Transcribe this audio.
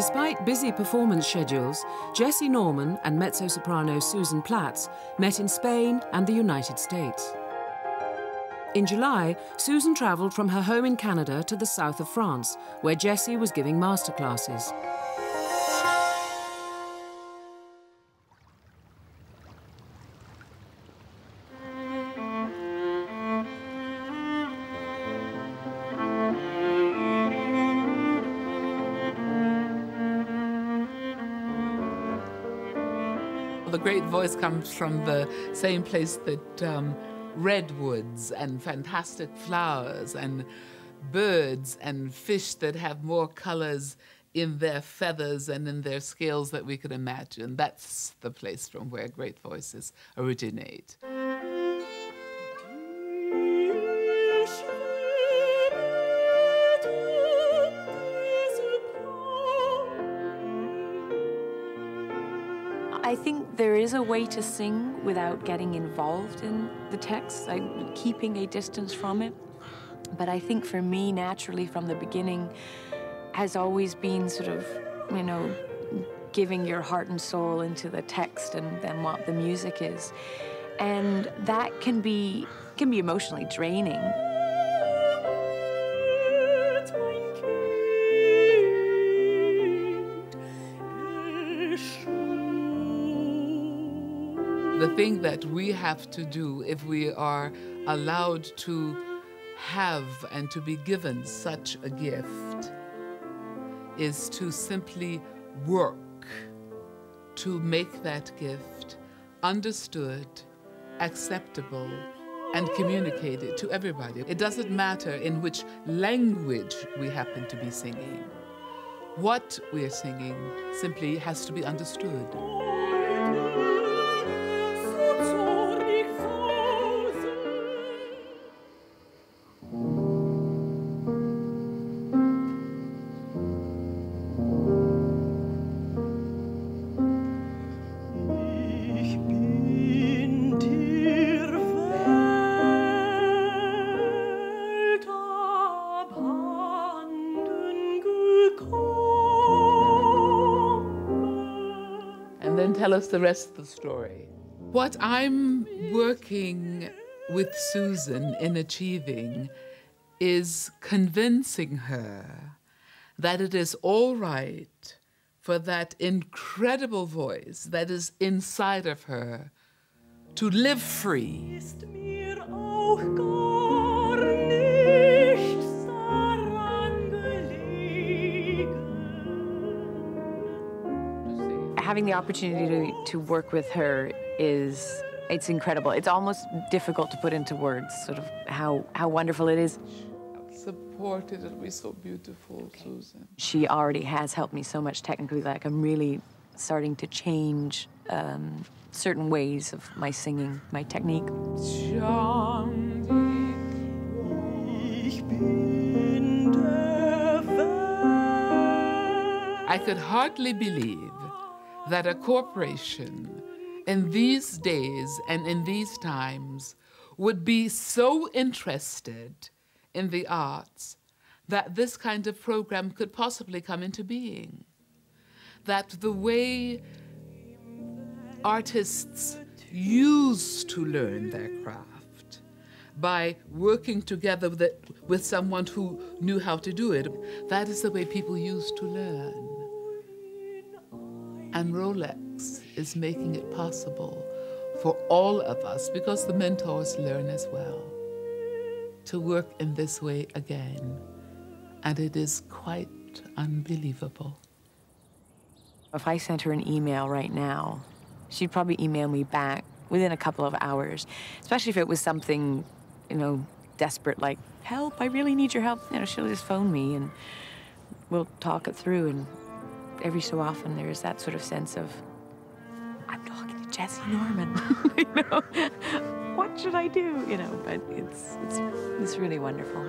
Despite busy performance schedules, Jessye Norman and mezzo-soprano Susan Platts met in Spain and the United States. In July, Susan travelled from her home in Canada to the south of France, where Jessye was giving masterclasses. The great voice comes from the same place that um, redwoods and fantastic flowers and birds and fish that have more colors in their feathers and in their scales that we could imagine. That's the place from where great voices originate. I think there is a way to sing without getting involved in the text, like keeping a distance from it. But I think for me, naturally from the beginning, has always been sort of, you know, giving your heart and soul into the text and then what the music is. And that can be can be emotionally draining. The thing that we have to do if we are allowed to have and to be given such a gift is to simply work to make that gift understood, acceptable, and communicated to everybody. It doesn't matter in which language we happen to be singing. What we're singing simply has to be understood. Then tell us the rest of the story. What I'm working with Susan in achieving is convincing her that it is all right for that incredible voice that is inside of her to live free. Having the opportunity to, to work with her is it's incredible. It's almost difficult to put into words sort of how, how wonderful it is. Supported, it'll be so beautiful, Susan. She already has helped me so much technically, like I'm really starting to change um, certain ways of my singing, my technique. I could hardly believe that a corporation in these days and in these times would be so interested in the arts that this kind of program could possibly come into being. That the way artists used to learn their craft by working together with, it, with someone who knew how to do it, that is the way people used to learn. And Rolex is making it possible for all of us, because the mentors learn as well, to work in this way again. And it is quite unbelievable. If I sent her an email right now, she'd probably email me back within a couple of hours, especially if it was something, you know, desperate, like, help, I really need your help. You know, she'll just phone me and we'll talk it through. And every so often there's that sort of sense of, I'm talking to Jessye Norman. you know, what should I do? You know, but it's, it's, it's really wonderful.